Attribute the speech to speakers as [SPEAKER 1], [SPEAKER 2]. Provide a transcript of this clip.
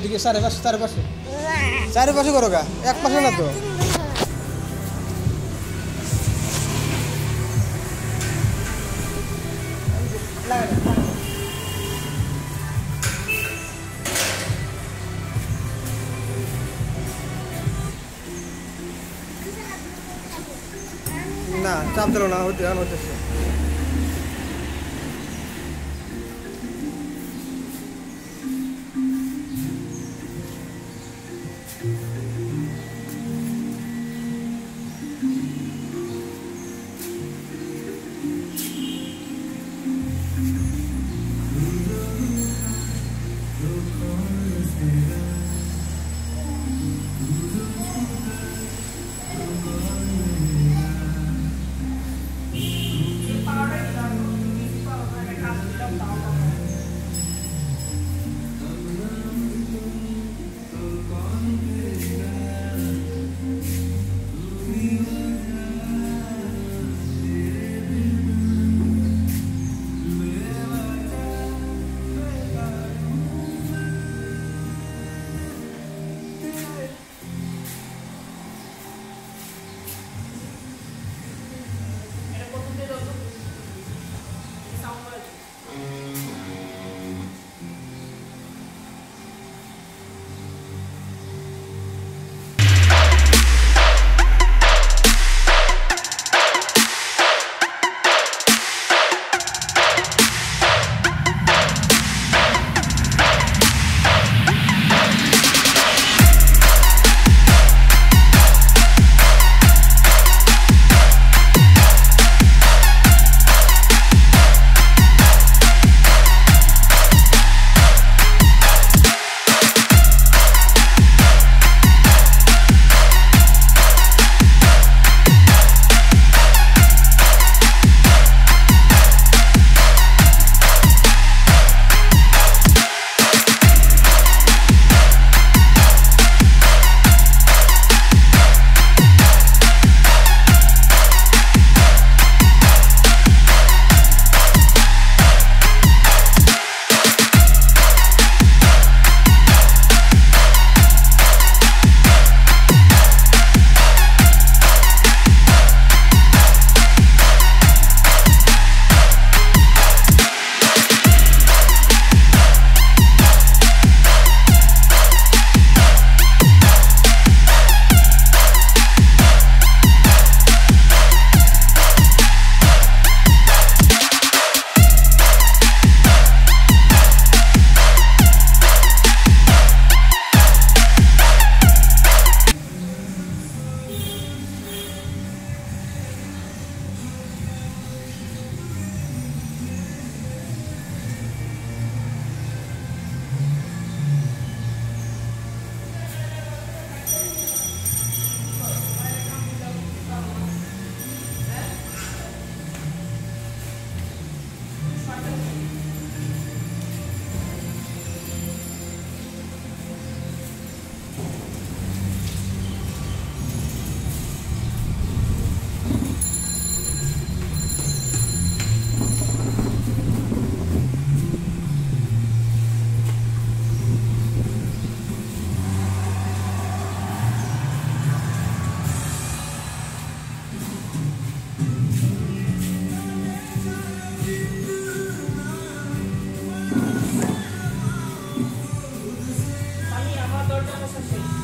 [SPEAKER 1] ওদিকে চারে পাশে চারে পাশে চারে পাশে করো গা, এক পাশে না তো। না, চাপ দিল না হতে হতেছে
[SPEAKER 2] Concentrate.